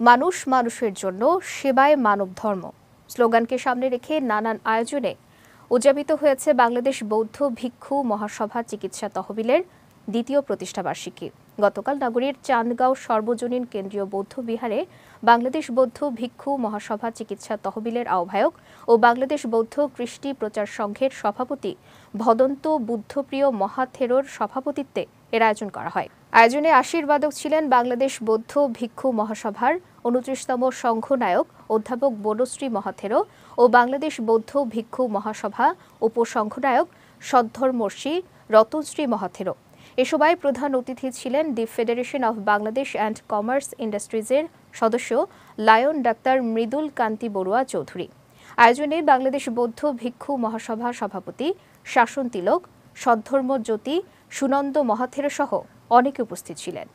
মানুষ মানুষের জন্য সেবায় মানব ধর্ম। স্লোগানকে সামনে রেখে নানান আয়োজনে উদযাপিত হয়েছে বাংলাদেশ বৌদ্ধ ভিক্ষু মহাসভা চিকিৎসা তহবিলের দ্বিতীয় প্রতিষ্ঠাবার্ষিকী। গতকাল নগরীর চান্দগাঁও সর্বজনীন কেন্দ্রীয় বৌদ্ধ বিহারে বাংলাদেশ বৌদ্ধ ভিক্ষু মহাসভা চিকিৎসা তহবিলের আহ্বায়ক ও বাংলাদেশ বৌদ্ধ কৃষ্টি প্রচার সংঘের সভাপতি ভদন্ত বুদ্ধপ্রিয় মহাথেরোর সভাপতিত্বে এর আয়োজন করা হয়। আয়োজনে আশীর্বাদক ছিলেন বাংলাদেশ বৌদ্ধ ভিক্ষু মহাসভার উনত্রিশতম সংঘনায়ক অধ্যাপক বনশ্রী মহাথেরো ও বাংলাদেশ বৌদ্ধ ভিক্ষু মহাসভা উপসংঘনায়ক সদ্ধর্মর্ষি রতনশ্রী মহাথেরো এ সভায় প্রধান অতিথি ছিলেন the federation of Bangladesh and commerce ইন্ডাস্ট্রিজের সদস্য লায়ন ডাক্তার মৃদুল কান্তি বড়ুয়া চৌধুরী। আয়োজনে বাংলাদেশ বৌদ্ধ ভিক্ষু মহাসভা সভাপতি শাসন তিলক সদ্ধর্ম জ্যোতি সুনন্দ মহাথেরো সহ অনেকে উপস্থিত ছিলেন।